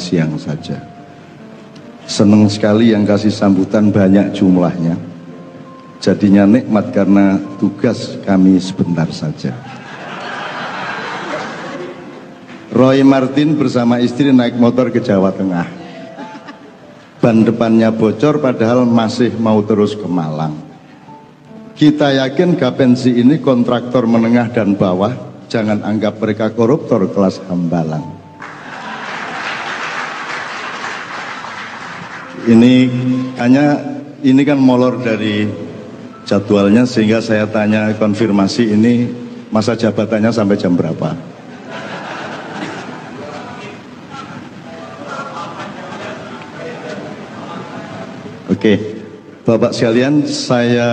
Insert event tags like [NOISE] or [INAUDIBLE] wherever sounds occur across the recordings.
siang saja. Senang sekali yang kasih sambutan banyak jumlahnya. Jadinya nikmat karena tugas kami sebentar saja. Roy Martin bersama istri naik motor ke Jawa Tengah. Ban depannya bocor padahal masih mau terus ke Malang. Kita yakin Gapensi ini kontraktor menengah dan bawah, jangan anggap mereka koruptor kelas hambalang. Ini hanya ini kan molor dari jadwalnya sehingga saya tanya konfirmasi ini masa jabatannya sampai jam berapa. Oke, Bapak sekalian, saya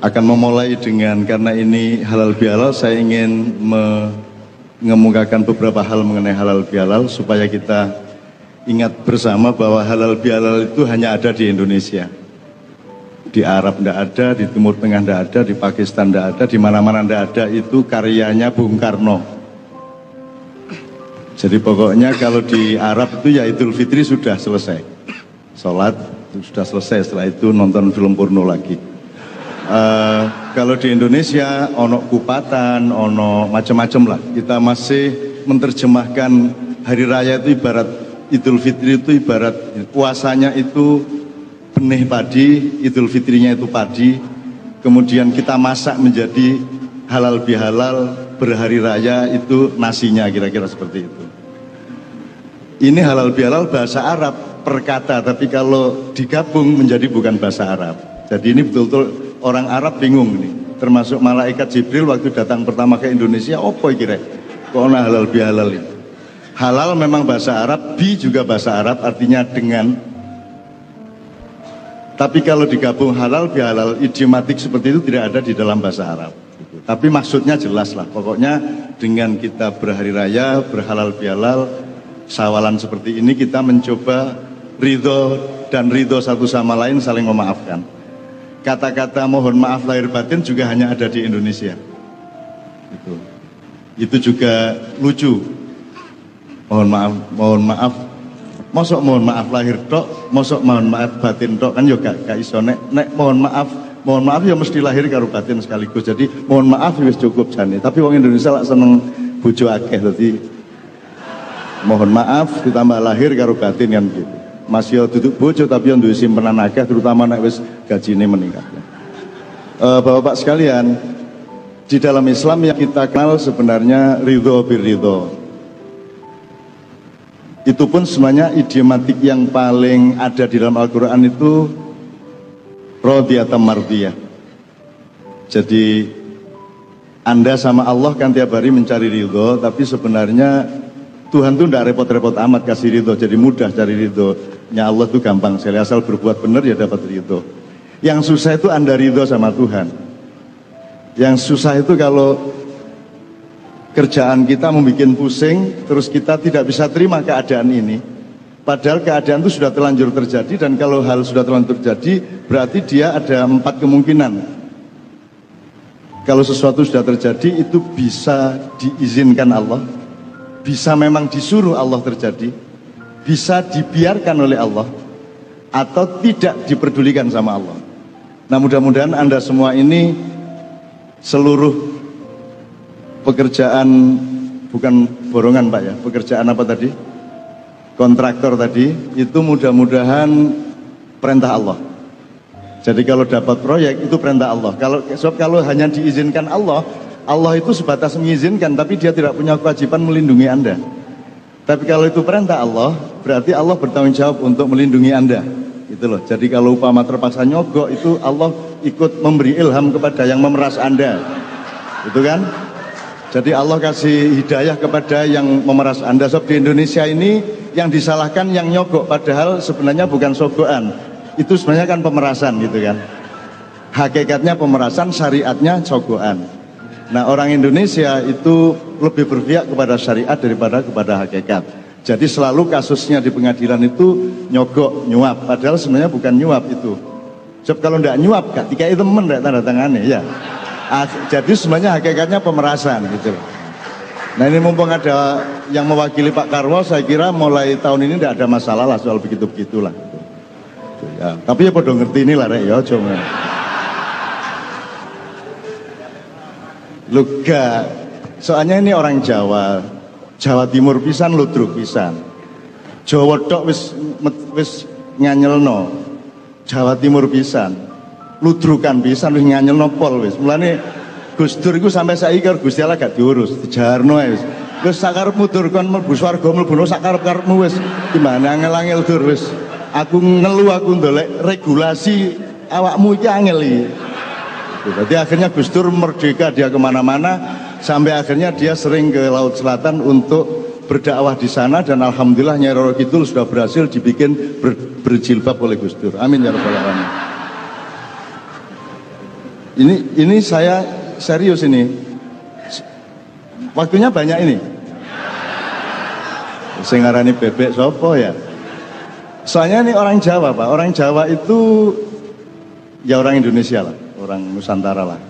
akan memulai dengan karena ini halal bihalal, saya ingin mengemukakan beberapa hal mengenai halal bihalal supaya kita ingat bersama bahwa halal bihalal itu hanya ada di Indonesia. Di Arab tidak ada, di Timur Tengah tidak ada, di Pakistan tidak ada, di mana-mana tidak ada. Itu karyanya Bung Karno. Jadi pokoknya kalau di Arab itu ya Idul Fitri sudah selesai. Sholat sudah selesai, setelah itu nonton film porno lagi. Uh, kalau di Indonesia ono kupatan, ono macam-macam lah. Kita masih menerjemahkan hari raya itu ibarat Idul Fitri itu ibarat puasanya itu benih padi, Idul Fitrinya itu padi, kemudian kita masak menjadi halal bihalal berhari raya itu nasinya kira-kira seperti itu. Ini halal bihalal bahasa Arab perkata, tapi kalau digabung menjadi bukan bahasa Arab. Jadi ini betul-betul orang Arab bingung nih. Termasuk malaikat Jibril waktu datang pertama ke Indonesia, apa kira? Kok halal bihalal ini? Halal memang bahasa Arab, bi juga bahasa Arab artinya dengan. Tapi kalau digabung halal bihalal idiomatik seperti itu tidak ada di dalam bahasa Arab. Tapi maksudnya jelas lah. Pokoknya dengan kita berhari raya, berhalal bihalal, sawalan seperti ini kita mencoba ridho dan ridho satu sama lain saling memaafkan. Kata-kata mohon maaf lahir batin juga hanya ada di Indonesia. Itu, itu juga lucu mohon maaf mohon maaf. Mosok mohon maaf lahir tok mosok mohon maaf batin tok. Kan juga gak, iso. Nek nek mohon maaf mohon maaf ya mesti lahir karo batin sekaligus. Jadi mohon maaf wis cukup jane. Tapi wong Indonesia lah seneng bojo akeh dadi mohon maaf ditambah lahir karo batin kan gitu. Masih duduk bojo tapi yang simpenan akeh terutama nek wis gajine meningkat uh, Bapak-bapak sekalian di dalam Islam yang kita kenal sebenarnya ridho bir ridho itu pun sebenarnya idiomatik yang paling ada di dalam Al-Quran itu rodiyata mardiyah. Jadi Anda sama Allah kan tiap hari mencari ridho, tapi sebenarnya Tuhan tuh tidak repot-repot amat kasih ridho, jadi mudah cari ridho. Nya Allah tuh gampang sekali, asal berbuat benar ya dapat ridho. Yang susah itu Anda ridho sama Tuhan. Yang susah itu kalau kerjaan kita membuat pusing, terus kita tidak bisa terima keadaan ini. Padahal keadaan itu sudah terlanjur terjadi dan kalau hal sudah terlanjur terjadi berarti dia ada empat kemungkinan. Kalau sesuatu sudah terjadi itu bisa diizinkan Allah, bisa memang disuruh Allah terjadi, bisa dibiarkan oleh Allah, atau tidak diperdulikan sama Allah. Nah mudah-mudahan Anda semua ini seluruh pekerjaan bukan borongan Pak ya, pekerjaan apa tadi? Kontraktor tadi itu mudah-mudahan perintah Allah. Jadi kalau dapat proyek itu perintah Allah. Kalau sebab kalau hanya diizinkan Allah, Allah itu sebatas mengizinkan tapi dia tidak punya kewajiban melindungi Anda. Tapi kalau itu perintah Allah, berarti Allah bertanggung jawab untuk melindungi Anda. Itu loh. Jadi kalau upama terpaksa nyogok itu Allah ikut memberi ilham kepada yang memeras Anda. Itu kan? Jadi Allah kasih hidayah kepada yang memeras Anda. Sebab di Indonesia ini yang disalahkan yang nyogok padahal sebenarnya bukan sogokan. Itu sebenarnya kan pemerasan gitu kan. Hakikatnya pemerasan, syariatnya sogokan. Nah orang Indonesia itu lebih berpihak kepada syariat daripada kepada hakikat. Jadi selalu kasusnya di pengadilan itu nyogok, nyuap. Padahal sebenarnya bukan nyuap itu. Sebab kalau tidak nyuap, ketika itu temen tanda tangannya ya. Ah, jadi sebenarnya hakikatnya pemerasan gitu Nah ini mumpung ada yang mewakili Pak Karwo, saya kira mulai tahun ini tidak ada masalah lah soal begitu-begitulah. Ya, tapi ya pada ngerti ini lah ya, cuma. Luga, soalnya ini orang Jawa, Jawa Timur pisan, ludruk pisan. Jawa tok wis wis nganyelno. Jawa Timur pisan. Ludrukan pisan wis nganyelno pol wis. Mulane Gus Dur iku sampai saiki karo Gusti Allah gak diurus, dijarno wis. Wis sakarepmu dur kon mlebu swarga mlebu sakarep-karepmu wis. Gimana angel-angel dur wis. Aku ngelu aku ndolek regulasi awakmu iki angel iki. Jadi akhirnya Gus Dur merdeka dia ke mana-mana sampai akhirnya dia sering ke Laut Selatan untuk berdakwah di sana dan alhamdulillah Nyai Roro Kidul sudah berhasil dibikin ber, berjilbab oleh Gus Dur. Amin ya rabbal alamin. Ini ini saya serius ini. Waktunya banyak ini. Sing ngarani bebek sopo ya? Soalnya ini orang Jawa, Pak. Orang Jawa itu ya orang Indonesia lah, orang Nusantara lah.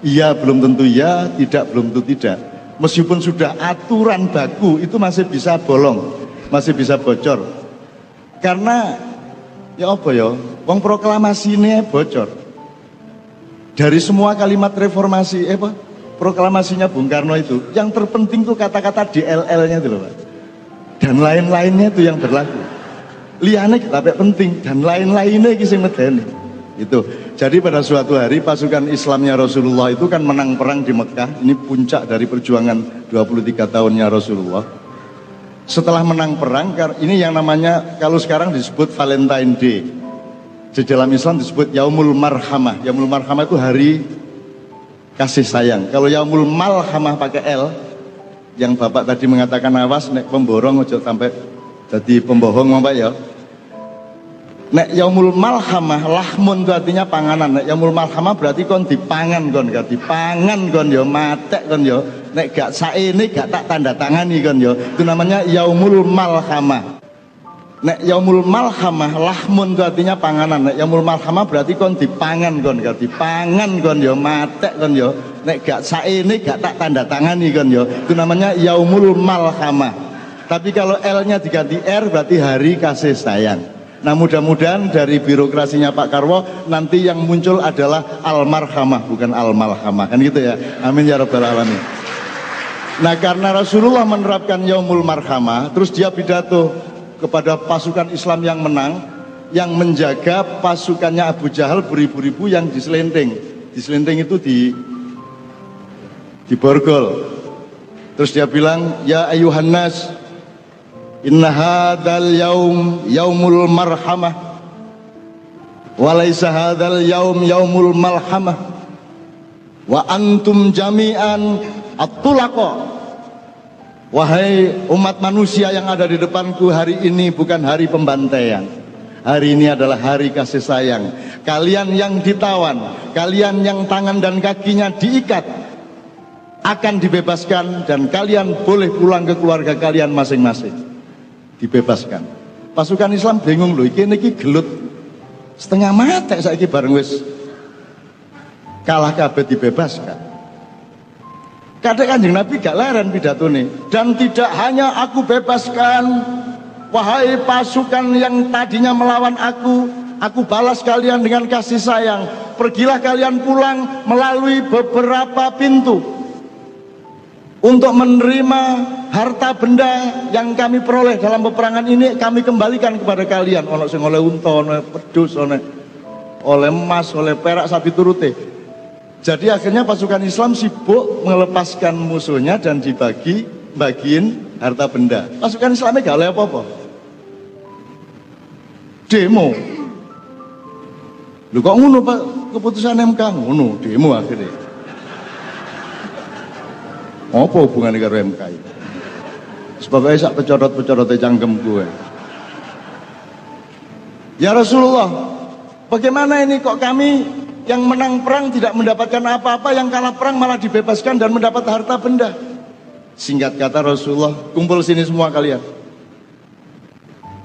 Iya belum tentu iya, tidak belum tentu tidak. Meskipun sudah aturan baku itu masih bisa bolong, masih bisa bocor. Karena ya apa ya, wong proklamasi ini bocor. Dari semua kalimat reformasi, eh apa? Proklamasinya Bung Karno itu, yang terpenting tuh kata-kata DLL-nya itu loh Pak. Dan lain-lainnya itu yang berlaku. Liane kita penting dan lain-lainnya kisah medeni. Itu. Jadi pada suatu hari pasukan Islamnya Rasulullah itu kan menang perang di Mekah. Ini puncak dari perjuangan 23 tahunnya Rasulullah. Setelah menang perang, ini yang namanya kalau sekarang disebut Valentine Day di dalam Islam disebut Yaumul Marhamah. Yaumul Marhamah itu hari kasih sayang. Kalau Yaumul Malhamah pakai L, yang Bapak tadi mengatakan awas, nek pemborong ojo sampai jadi pembohong Bapak ya. Nek yaumul malhamah lahmun itu artinya panganan. Nek yaumul malhamah berarti kon dipangan kon gak dipangan kon yo matek kon yo. Nek gak saene gak tak tanda tangani kon yo. Itu namanya yaumul malhamah. Nek yaumul malhamah lahmun itu artinya panganan. Nek yaumul malhamah berarti kon dipangan kon gak dipangan kon yo matek kon yo. Nek gak saene gak tak tanda tangani kon yo. Itu namanya yaumul malhamah. Tapi kalau L-nya diganti R berarti hari kasih sayang. Nah mudah-mudahan dari birokrasinya Pak Karwo nanti yang muncul adalah almarhamah bukan almalhamah kan gitu ya. Amin ya rabbal alamin. Nah karena Rasulullah menerapkan yaumul marhamah terus dia pidato kepada pasukan Islam yang menang yang menjaga pasukannya Abu Jahal beribu-ribu yang diselending. Diselending itu di di borgol. Terus dia bilang, "Ya ayuhan nas, inna hadzal yaum yaumul marhamah wa laisa hadzal yaum yaumul malhamah wa antum jami'an at-tulaqa Wahai umat manusia yang ada di depanku hari ini bukan hari pembantaian. Hari ini adalah hari kasih sayang. Kalian yang ditawan, kalian yang tangan dan kakinya diikat akan dibebaskan dan kalian boleh pulang ke keluarga kalian masing-masing. Dibebaskan. Pasukan Islam bingung loh, iki niki gelut setengah mati saiki bareng wis kalah kabeh dibebaskan. Kadang kanjeng Nabi gak leren pidato nih. Dan tidak hanya aku bebaskan, wahai pasukan yang tadinya melawan aku, aku balas kalian dengan kasih sayang. Pergilah kalian pulang melalui beberapa pintu untuk menerima harta benda yang kami peroleh dalam peperangan ini kami kembalikan kepada kalian. Ono sing oleh unta, oleh pedus, oleh oleh emas, oleh perak sapi turute. Jadi akhirnya pasukan Islam sibuk melepaskan musuhnya dan dibagi bagiin harta benda. Pasukan Islamnya gak oleh apa-apa. Demo. Lu kok ngono Pak keputusan MK ngono, demo akhirnya. Apa hubungan dengan MK itu? Sebabnya sak pecorot-pecorot cangkem gue. Ya Rasulullah, bagaimana ini kok kami yang menang perang tidak mendapatkan apa-apa, yang kalah perang malah dibebaskan dan mendapat harta benda. Singkat kata Rasulullah, kumpul sini semua kalian.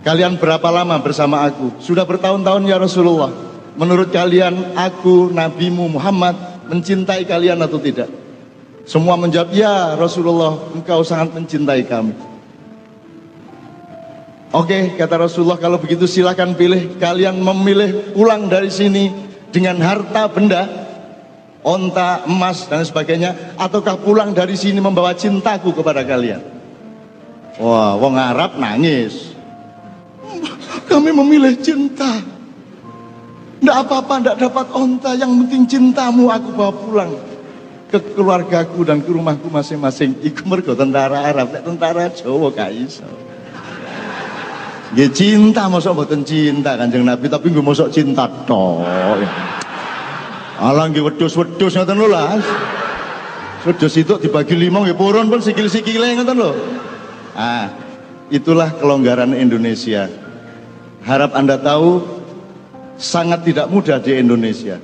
Kalian berapa lama bersama aku? Sudah bertahun-tahun ya Rasulullah. Menurut kalian aku, nabimu Muhammad mencintai kalian atau tidak? Semua menjawab, ya Rasulullah, engkau sangat mencintai kami. Oke, kata Rasulullah, kalau begitu silakan pilih. Kalian memilih pulang dari sini dengan harta benda, onta, emas, dan sebagainya. Ataukah pulang dari sini membawa cintaku kepada kalian. Wah, wong Arab nangis. Kami memilih cinta. Tidak apa-apa, tidak dapat onta. Yang penting cintamu aku bawa pulang ke keluargaku dan ke rumahku masing-masing. Iku mergo tentara Arab, tentara Jawa gak iso. Nggih cinta mosok mboten cinta Kanjeng Nabi tapi nggih mosok cinta tok. Alah nggih wedhus-wedhus ngoten lho lah. Wedhus itu dibagi lima nggih purun pun sikil-sikile ngoten lho. Ah, itulah kelonggaran Indonesia. Harap Anda tahu sangat tidak mudah di Indonesia.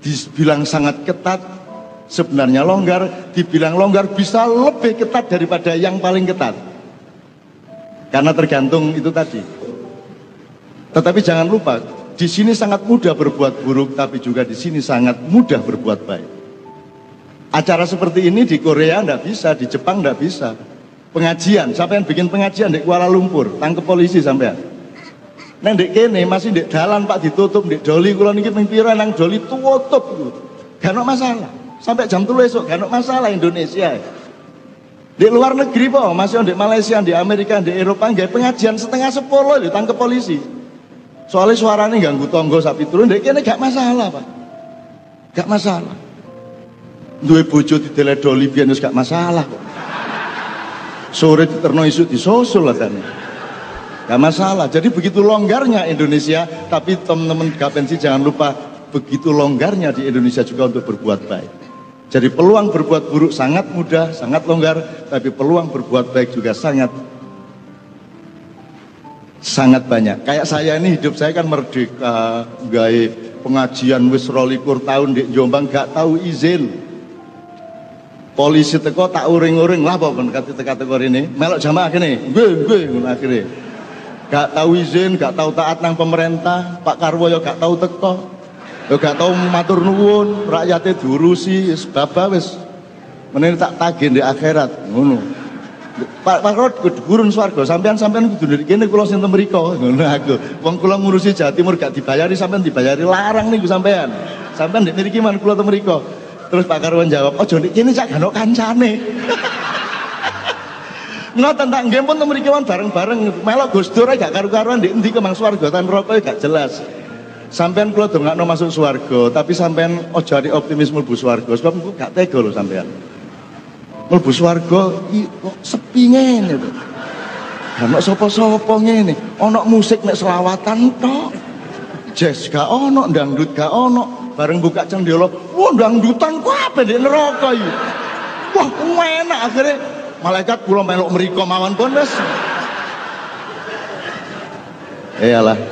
Dibilang sangat ketat, sebenarnya longgar, dibilang longgar bisa lebih ketat daripada yang paling ketat. Karena tergantung itu tadi. Tetapi jangan lupa, di sini sangat mudah berbuat buruk, tapi juga di sini sangat mudah berbuat baik. Acara seperti ini di Korea tidak bisa, di Jepang tidak bisa. Pengajian, siapa yang bikin pengajian di Kuala Lumpur, tangkap polisi sampai. Neng dek kene masih dek dalan Pak ditutup dek doli kula niki ping pira nang doli tutup Gak masalah. Sampai jam 3 esuk gak masalah Indonesia. Di luar negeri po, masih di Malaysia, di Amerika, di Eropa, nggak pengajian setengah sepuluh ditangkap polisi. Soalnya suaranya ganggu tonggo sapi turun, dek ini gak masalah pak, gak masalah. Dua bojo di teledoli biar gak masalah. Sore terno isu sosul lah kan. Gak masalah. Jadi begitu longgarnya Indonesia, tapi teman-teman gapensi jangan lupa begitu longgarnya di Indonesia juga untuk berbuat baik. Jadi peluang berbuat buruk sangat mudah, sangat longgar, tapi peluang berbuat baik juga sangat sangat banyak. Kayak saya ini hidup saya kan merdeka, gaya pengajian wis rolikur tahun di Jombang gak tahu izin. Polisi teko tak uring-uring lah apa kata teka-teka ini. Melok jamaah kene, gue gue akhirnya. Gak tahu izin, gak tahu taat nang pemerintah, Pak Karwo ya gak tahu teko. Yo gak tau matur nuwun, rakyatnya diurusi, wis baba wis. Menene tak tagih di akhirat, ngono. Pak Pak Rod gurun swarga, sampean sampean kudu ndek kene kula sing mriko, ngono aku. Wong kula ngurusi Jawa Timur gak dibayari sampean dibayari larang niku sampean. Sampean ndek mriki man kula mriko. Terus Pak Karwan jawab, "Ojo ndek kene cak gak kancane." [LAUGHS] Ngoten tak nggih pun mriki bareng-bareng melok Gus Dur gak karu-karuan ndek endi kemang swarga tan neraka gak jelas. Sampean kula no masuk swarga, tapi sampean ojo ati optimis mlebu sebab engko gak tega lho sampean. Mlebu swarga kok sepi ngene to. Gak sapa-sapa ngene. Ana musik nek selawatan tok. Jazz gak ono, dangdut gak ono. Bareng buka cendela, wah dangdutan ku apa di neraka iki. Wah, enak akhirnya malaikat kula melok mriko mawon pun wis. Iyalah.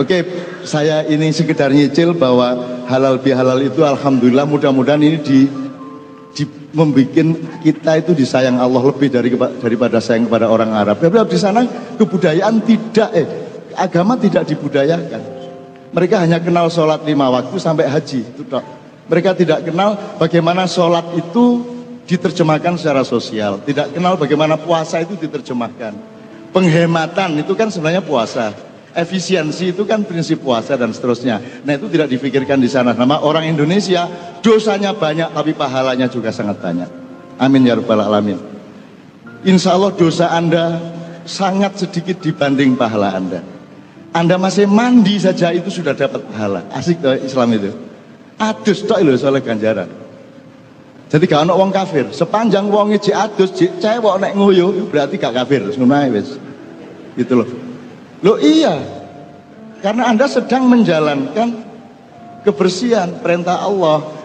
Oke, saya ini sekedar nyicil bahwa halal bihalal itu alhamdulillah mudah-mudahan ini di, di membuat kita itu disayang Allah lebih dari daripada sayang kepada orang Arab. Tapi di sana kebudayaan tidak eh agama tidak dibudayakan. Mereka hanya kenal sholat lima waktu sampai haji itu dok. Mereka tidak kenal bagaimana sholat itu diterjemahkan secara sosial. Tidak kenal bagaimana puasa itu diterjemahkan. Penghematan itu kan sebenarnya puasa efisiensi itu kan prinsip puasa dan seterusnya. Nah itu tidak difikirkan di sana. Nama orang Indonesia dosanya banyak tapi pahalanya juga sangat banyak. Amin ya rabbal alamin. Insya Allah dosa Anda sangat sedikit dibanding pahala Anda. Anda masih mandi saja itu sudah dapat pahala. Asik tuh Islam itu. Adus toh itu soal ganjaran. Jadi gak ada wong kafir. Sepanjang wong cek adus, cek cewek nek nguyuh berarti gak kafir. Ngono wis. Gitu loh. Loh iya, karena Anda sedang menjalankan kebersihan perintah Allah.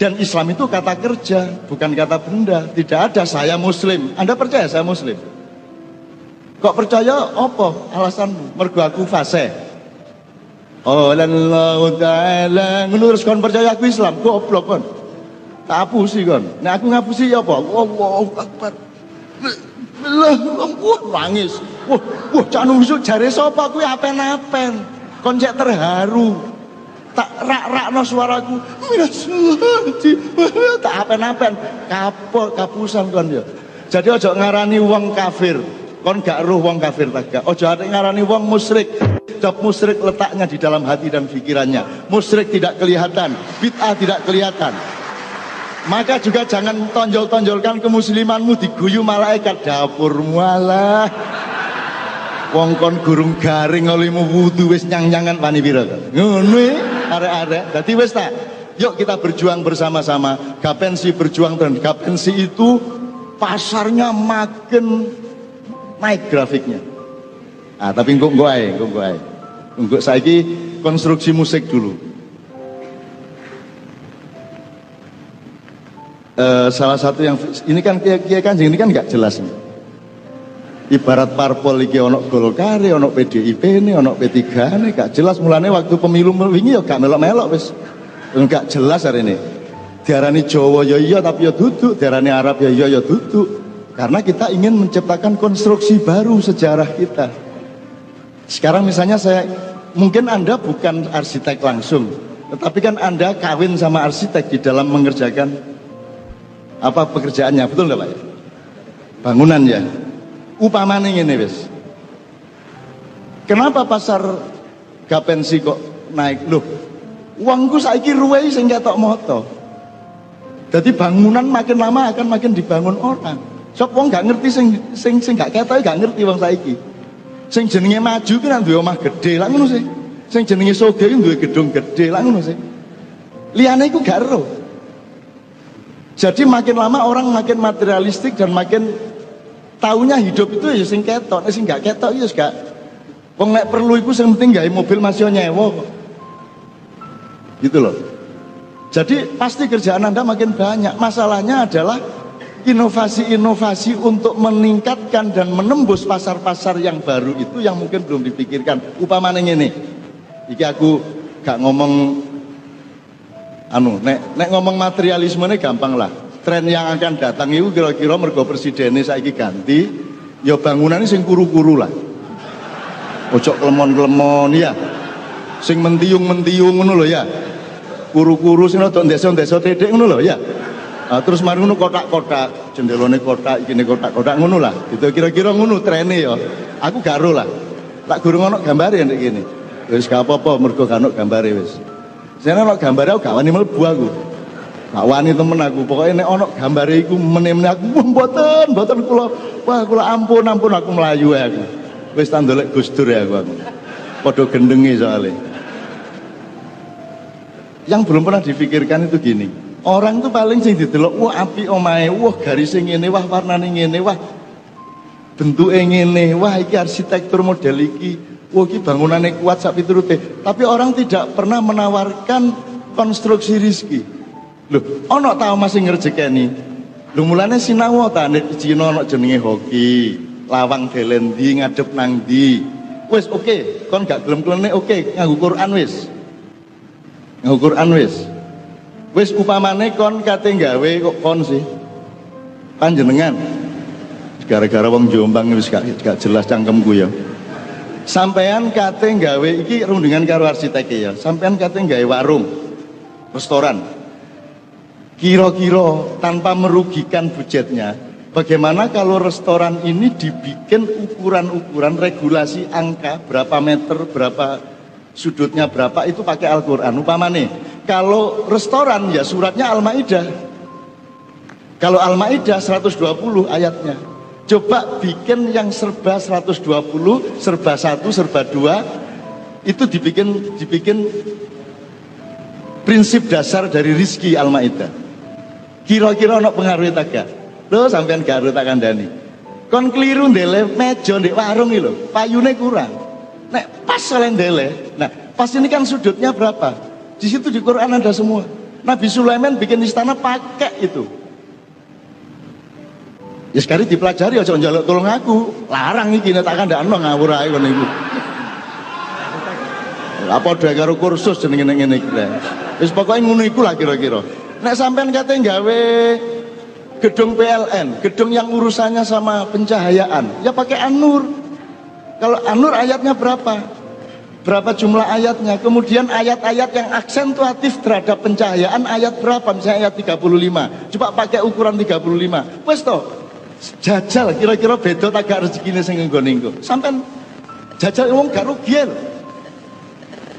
Dan Islam itu kata kerja, bukan kata benda. Tidak ada saya muslim. Anda percaya saya muslim? Kok percaya apa alasanmu? Mergo aku fase. Oh Allah Ta'ala menurut kon percaya aku Islam, goblok kon. Tak sih kon. Nah aku ngapusi ya apa? Allahu Akbar. Allah, wah nangis. Wah, wah cak nusuk jare sapa? Kuwi apen-apen. Kon cek terharu. tak rak-rakno suaraku tak apen-apen. Kapok kapusan kon ya. Jadi ojo ngarani wong kafir. Kon gak ruh wong kafir tak ojo ada ngarani wong musyrik. Job musyrik letaknya di dalam hati dan pikirannya. Musyrik tidak kelihatan bid'ah tidak kelihatan. Maka juga jangan tonjol-tonjolkan kemuslimanmu diguyu malaikat dapur mualah wong kon gurung garing olehmu wudu wis nyang-nyangan wani pira ngono arek-arek. Dadi wis tak yuk kita berjuang bersama-sama. Gapensi berjuang dan gapensi itu pasarnya makin naik grafiknya. Ah tapi engko engko ae engko engko ae. Engko saiki konstruksi musik dulu. Uh, salah satu yang ini kan kiai kan ini kan nggak jelas nih. Ibarat parpol iki ono Golkar, ono PDIP ini, ono P3 ini gak jelas mulane waktu pemilu wingi ya gak melok-melok wis. Enggak jelas hari ini. Diarani Jawa ya iya tapi ya duduk, diarani Arab ya iya ya duduk. Karena kita ingin menciptakan konstruksi baru sejarah kita. Sekarang misalnya saya mungkin Anda bukan arsitek langsung, tetapi kan Anda kawin sama arsitek di dalam mengerjakan apa pekerjaannya betul enggak Pak? Bangunan ya. Upamane ngene wis. Kenapa pasar gapensi kok naik? Loh, uangku saiki ruwei sing ketok moto. Jadi bangunan makin lama akan makin dibangun orang. Sop wong gak ngerti sing sing sing gak ketok gak ngerti wong saiki. Sing jenenge maju ki nang duwe omah gedhe, lah ngono sih. Sing jenenge sugih duwe gedung gedhe, lah ngono sih. Liyane iku gak ero. Jadi makin lama orang makin materialistik dan makin tahunya hidup itu ya sing ketok, sing gak ketok ya gak. Wong nek perlu iku sing penting gawe mobil masih nyewa. Gitu loh. Jadi pasti kerjaan Anda makin banyak. Masalahnya adalah inovasi-inovasi untuk meningkatkan dan menembus pasar-pasar yang baru itu yang mungkin belum dipikirkan. Upamanya ini, iki aku gak ngomong anu nek nek ngomong materialisme gampang lah tren yang akan datang itu kira-kira mergo presidennya saiki ganti ya bangunannya sing kuru-kuru lah. Ojok kelemon-kelemon ya sing mentiung-mentiung ngono lho ya kuru-kuru sing rada desa-desa tedek ngono lho ya nah, terus mari ngono kotak-kotak jendelone kotak iki kotak-kotak ngono lah. Itu kira-kira ngono trene ya. Aku garo lah. Tak gurung ono gambare nek kene. Wis gak apa-apa mergo gak ono gambare wis. Saya ono gambar aku gak wani mlebu aku. Gak wani temen aku. Pokoknya nek ono gambar iku meneh-meneh aku mboten, mboten kula wah kula ampun ampun aku melayu ya aku. Wis tandolek Gus Dur ya aku. aku. Padha gendengi soalnya. Yang belum pernah dipikirkan itu gini. Orang tuh paling sing didelok wah api omahe, wah garis ngene, wah warnane ngene, wah bentuke ngene, wah iki arsitektur model iki Wah ini bangunannya kuat sak piturute. Tapi orang tidak pernah menawarkan konstruksi rizki. Loh, ono tahu masih ngerjekeni. Lho mulane sinau ta nek Cina ono jenenge hoki, lawang delendi ngadep nang ndi. Wis oke, okay. kon gak gelem klene oke, okay. nganggo Quran wis. Nganggo Quran wis. Wis upamane kon kate gawe kok kon sih. Panjenengan gara-gara wong Jombang wis gak, gak jelas cangkemku ya sampean kate gawe iki rundingan karo arsitek ya sampean kate gawe warung restoran kira-kira tanpa merugikan budgetnya bagaimana kalau restoran ini dibikin ukuran-ukuran regulasi angka berapa meter berapa sudutnya berapa itu pakai Al-Quran. Nih kalau restoran ya suratnya Al-Ma'idah. Kalau Al-Ma'idah 120 ayatnya. Coba bikin yang serba 120, serba 1, serba 2 itu dibikin dibikin prinsip dasar dari rizki Al-Maidah. Kira-kira ono pengaruh gak? Lo sampean gak tak kandani. Kon keliru ndele meja ndek warung lho, payune kurang. Nek pas kalian dele. Nah, pas ini kan sudutnya berapa? Di situ di Quran ada semua. Nabi Sulaiman bikin istana pakai itu. Ya sekali dipelajari aja njaluk tolong aku. Larang iki nek tak kandakno ngawur ae ngono iku. Apa padha karo kursus jenenge ngene iki. Wis pokoke ngono iku lah kira-kira. Nek sampean kate gawe gedung PLN, gedung yang urusannya sama pencahayaan, ya pakai Anur. Kalau Anur ayatnya berapa? Berapa jumlah ayatnya? Kemudian ayat-ayat yang aksentuatif terhadap pencahayaan ayat berapa? Misalnya ayat 35. Coba pakai ukuran 35. Wes toh, jajal kira-kira beda tak gak rezekine sing nggo Sampai jajal wong gak rugi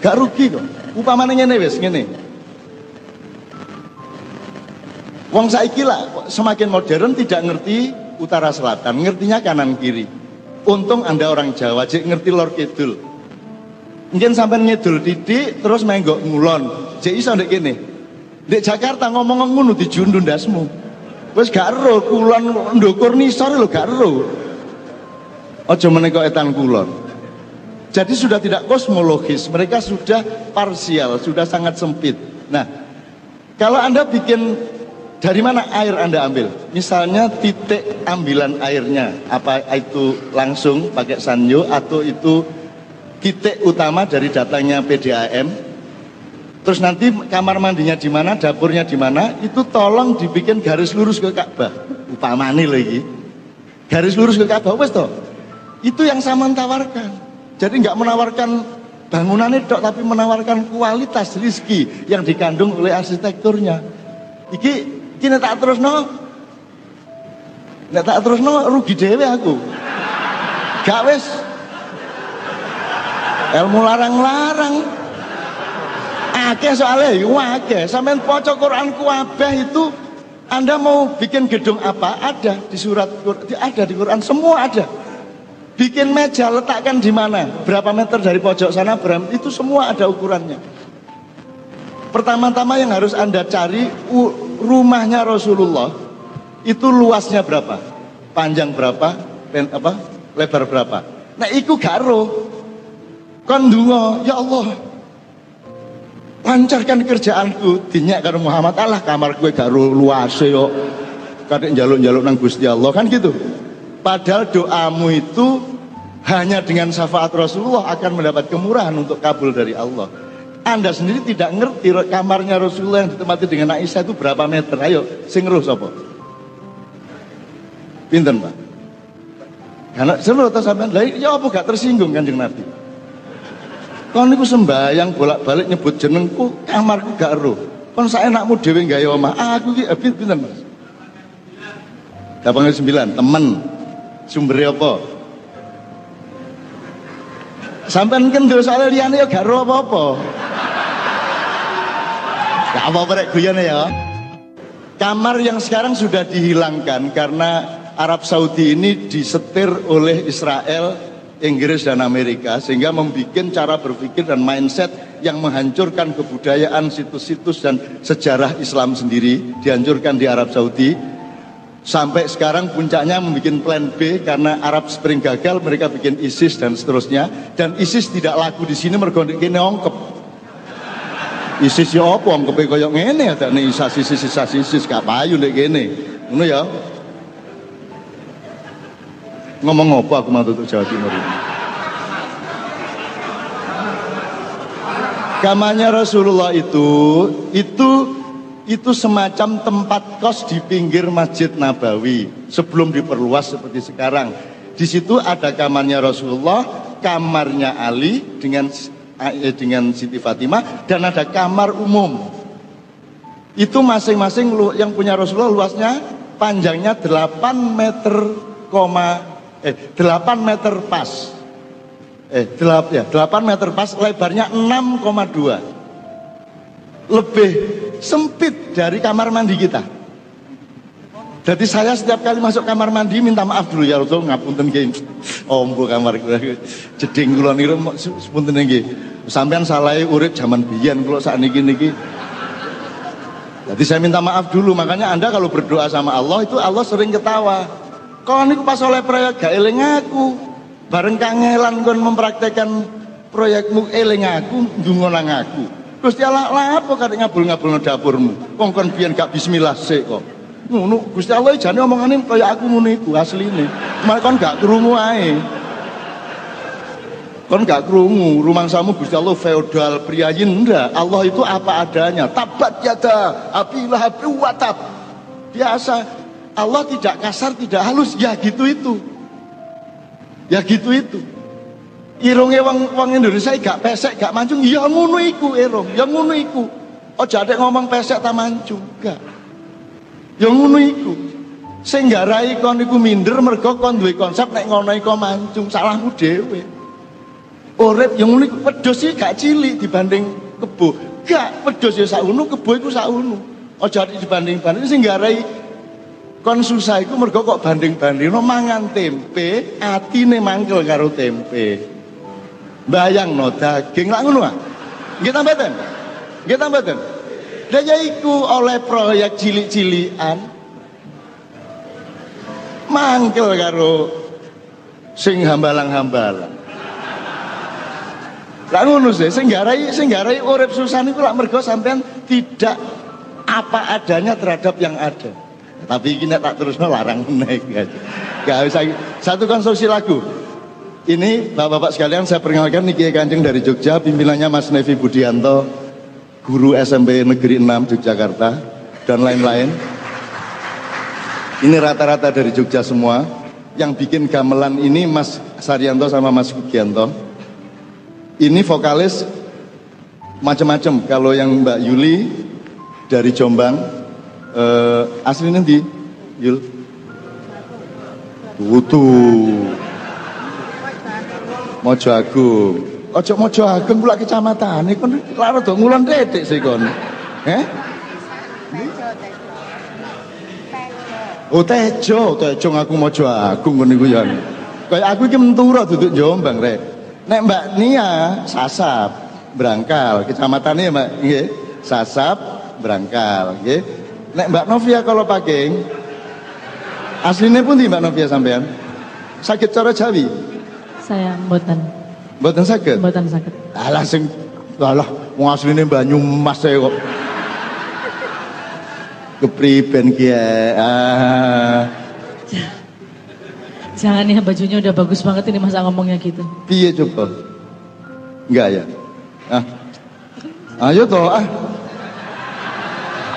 Gak rugi kok. Upamane ngene wis ngene. Wong saiki lah semakin modern tidak ngerti utara selatan, ngertinya kanan kiri. Untung Anda orang Jawa, jadi ngerti lor kidul. Mungkin sampai ngidul titik terus menggok ngulon. Jadi iso ndek kene. Di Jakarta ngomong ngono dijundu ndasmu. Wis gak ero kulon ndukur nisor lho gak ero. Aja meneka etan kulon. Jadi sudah tidak kosmologis, mereka sudah parsial, sudah sangat sempit. Nah, kalau Anda bikin dari mana air Anda ambil? Misalnya titik ambilan airnya, apa itu langsung pakai sanyo atau itu titik utama dari datangnya PDAM. Terus nanti kamar mandinya di mana, dapurnya di mana, itu tolong dibikin garis lurus ke Ka'bah. Upamane lagi. Garis lurus ke Ka'bah wes toh. Itu yang saya tawarkan. Jadi nggak menawarkan bangunan itu tapi menawarkan kualitas rizki yang dikandung oleh arsitekturnya. Iki kini tak terus no. Nek tak terus no rugi dewe aku. Gak wes ilmu larang-larang. Akeh soalnya itu akeh. Sampai pocok Quran kuabeh itu anda mau bikin gedung apa? Ada di surat ada di Quran semua ada. Bikin meja letakkan di mana? Berapa meter dari pojok sana berapa? Itu semua ada ukurannya. Pertama-tama yang harus anda cari rumahnya Rasulullah itu luasnya berapa panjang berapa apa lebar berapa nah itu garo Kon dungo, ya Allah. Lancarkan kerjaanku, dinyak karo Muhammad Allah kamar gue gak luas yo. Kadek jaluk-jaluk nang Gusti Allah kan gitu. Padahal doamu itu hanya dengan syafaat Rasulullah akan mendapat kemurahan untuk kabul dari Allah. Anda sendiri tidak ngerti kamarnya Rasulullah yang ditempati dengan Aisyah itu berapa meter. Ayo, sing roh sapa? Pinten, Pak? Karena seru atau sampean, lah ya apa gak tersinggung Kanjeng Nabi? Kon niku sembayang bolak-balik nyebut jenengku, kamarku gak ero. Kon saenakmu dhewe gawe omah. Aku iki abit pinten, Mas? 89, temen. Sumbere apa? Sampeyan kan dosa liyane ya gak ero apa-apa. Gak apa-apa rek ya. Kamar yang sekarang sudah dihilangkan karena Arab Saudi ini disetir oleh Israel Inggris dan Amerika sehingga membuat cara berpikir dan mindset yang menghancurkan kebudayaan situs-situs dan sejarah Islam sendiri dihancurkan di Arab Saudi. Sampai sekarang puncaknya membuat plan B karena Arab Spring gagal mereka bikin ISIS dan seterusnya. Dan ISIS tidak laku di sini mergondik gini ongkep ISIS ya apa ongkep koyok ngene ada nih ISIS ISIS ISIS gak payu nek gini ngono ya Ngomong apa aku mau tutup Jawa Timur ini? Kamarnya Rasulullah itu itu itu semacam tempat kos di pinggir Masjid Nabawi sebelum diperluas seperti sekarang. Di situ ada kamarnya Rasulullah, kamarnya Ali dengan dengan Siti Fatimah dan ada kamar umum. Itu masing-masing yang punya Rasulullah luasnya panjangnya 8 meter, eh 8 meter pas. Eh 8 ya, 8 meter pas lebarnya 6,2. Lebih sempit dari kamar mandi kita. Jadi saya setiap kali masuk kamar mandi minta maaf dulu ya Rasul ngapunten nggih. Oh mbuh kamar jeding kula niku sepunten nggih. Sampean salah urip zaman biyen kula sakniki niki. Jadi saya minta maaf dulu makanya Anda kalau berdoa sama Allah itu Allah sering ketawa. Kau niku pas oleh proyek gak eling aku. Bareng kangelan kon mempraktekkan proyekmu eling aku, ndonga nang aku. Gusti Allah lah apa kadek ngabul-ngabul dapurmu. Wong kon biyen gak bismillah sik kok. Ngono Gusti Allah jane omongane kaya aku ngono iku asline. Malah kon gak krungu ae. Kon gak krungu, rumangsamu Gusti Allah feodal priayin ndak. Allah itu apa adanya. Tabat yada apilah api watab. Biasa Allah tidak kasar, tidak halus, ya gitu itu. Ya gitu itu. Irunge wong wong Indonesia gak pesek, gak mancung, ya ngono iku irung, ya ngono iku. Aja ngomong pesek ta mancung, gak. Ya ngono iku. Sing garai kon iku minder mergo kon duwe konsep nek ngono iku mancung, salahmu dhewe. Urip yang ngono iku wedhus iki gak cilik dibanding kebo. Gak, wedhus ya sak unu, kebo iku sak unu. Aja dibanding-banding sing garai kon susah iku mergo kok banding-bandingno mangan tempe, atine mangkel karo tempe. Bayang no daging lak ngono ah. Nggih ta mboten? Nggih ta mboten? Lah ya iku oleh proyek cilik-cilikan mangkel karo sing hambalang-hambalang. Lah ngono sih, sing garai sing garai urip susah niku lak mergo sampean tidak apa adanya terhadap yang ada. Tapi ini tak terusno larang naik guys. Gak usah satu konstruksi lagu. Ini bapak-bapak sekalian saya perkenalkan Niki Kanjeng dari Jogja, pimpinannya Mas Nevi Budianto, guru SMP Negeri 6 Yogyakarta dan lain-lain. Ini rata-rata dari Jogja semua. Yang bikin gamelan ini Mas Saryanto sama Mas Kugianto. Ini vokalis macam-macam. Kalau yang Mbak Yuli dari Jombang, uh, asli nanti Yul tuh Mojo Agung ojo Mojo Agung pula kecamatan ini kan lara tuh ngulon detik sih kon eh Oh Tejo, Tejo aku Mojo Agung ngono iku ya. Kayak aku iki mentura duduk Jombang rek. Nek Mbak Nia Sasap, Brangkal, kecamatannya Mbak nggih. Sasap, Brangkal, nggih. Nek Mbak Novia kalau pakai aslinya pun di Mbak Novia sampean? Sakit cara Jawi? Saya mboten. Mboten sakit? Mboten sakit. Alah sing alah wong asline Banyumas saya kok. Kepriben ki ah. Jangan ya bajunya udah bagus banget ini masa ngomongnya gitu. Piye coba? Enggak ya? Ah. Ayo toh ah.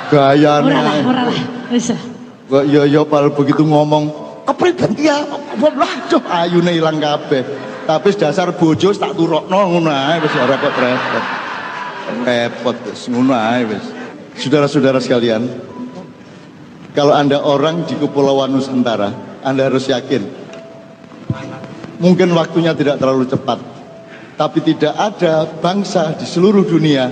Gaya Ora lah, ora lah. Wis lah. Kok yo yo pal begitu ngomong kepriben ki ya? Ayune ilang kabeh. Tapi dasar bojo tak turokno ngono ae wis kok repot. Repot wis ngono ae wis. Saudara-saudara sekalian, kalau Anda orang di Kepulauan Nusantara, Anda harus yakin mungkin waktunya tidak terlalu cepat. Tapi tidak ada bangsa di seluruh dunia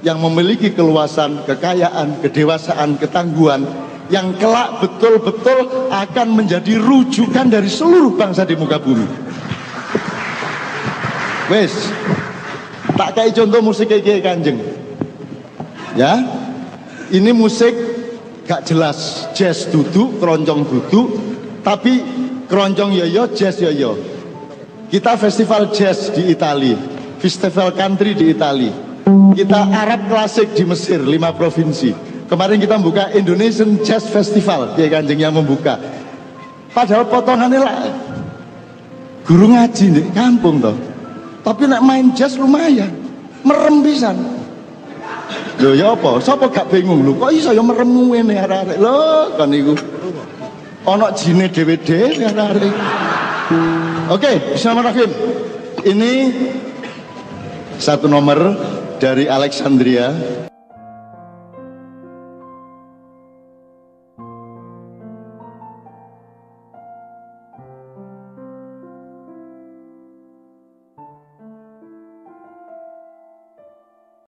yang memiliki keluasan, kekayaan, kedewasaan, ketangguhan yang kelak betul-betul akan menjadi rujukan dari seluruh bangsa di muka bumi. Wes, tak kayak contoh musik kayak kanjeng. Ya, ini musik gak jelas, jazz duduk, keroncong duduk, tapi keroncong yoyo, jazz yoyo. Kita festival jazz di Italia, festival country di Italia. Kita Arab klasik di Mesir, lima provinsi. Kemarin kita membuka Indonesian Jazz Festival, dia kanjeng yang membuka. Padahal potongannya lah guru ngaji nih kampung toh. Tapi nak main jazz lumayan, merem pisan. Lho ya apa? Sapa gak bingung lho, kok iso ya merem arek-arek. Lho kan niku. Ana jine dhewe-dhewe arek-arek. Oke, bismillahirrahmanirrahim. Ini satu nomor dari Alexandria